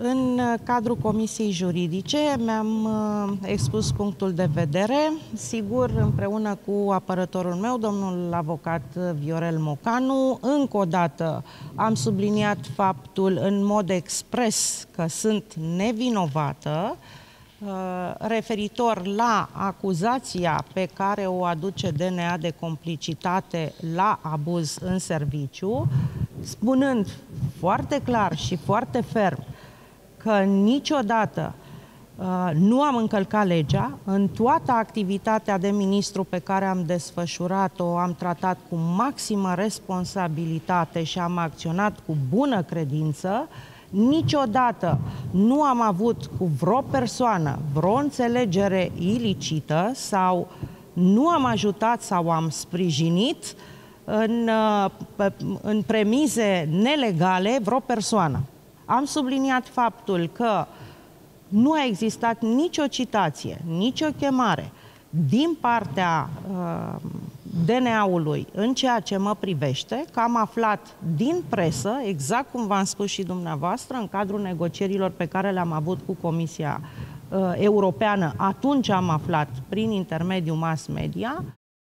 În cadrul Comisiei Juridice mi-am uh, expus punctul de vedere, sigur, împreună cu apărătorul meu, domnul avocat Viorel Mocanu. Încă o dată am subliniat faptul în mod expres că sunt nevinovată, uh, referitor la acuzația pe care o aduce DNA de complicitate la abuz în serviciu, spunând foarte clar și foarte ferm că niciodată uh, nu am încălcat legea. În toată activitatea de ministru pe care am desfășurat-o, am tratat cu maximă responsabilitate și am acționat cu bună credință. Niciodată nu am avut cu vreo persoană vreo înțelegere ilicită sau nu am ajutat sau am sprijinit în, uh, în premize nelegale vreo persoană. Am subliniat faptul că nu a existat nicio citație, nicio chemare din partea uh, DNA-ului în ceea ce mă privește, că am aflat din presă, exact cum v-am spus și dumneavoastră, în cadrul negocierilor pe care le-am avut cu Comisia uh, Europeană, atunci am aflat prin intermediul mass media,